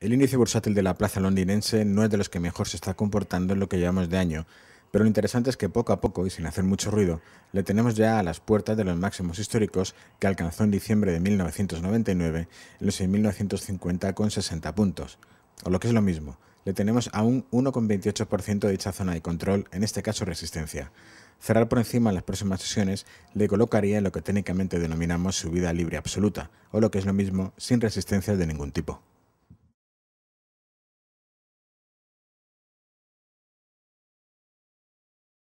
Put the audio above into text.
El índice bursátil de la plaza londinense no es de los que mejor se está comportando en lo que llevamos de año, pero lo interesante es que poco a poco y sin hacer mucho ruido, le tenemos ya a las puertas de los máximos históricos que alcanzó en diciembre de 1999 en los 6.950 con 60 puntos. O lo que es lo mismo, le tenemos a un 1,28% de dicha zona de control, en este caso resistencia. Cerrar por encima en las próximas sesiones le colocaría en lo que técnicamente denominamos subida libre absoluta, o lo que es lo mismo, sin resistencias de ningún tipo.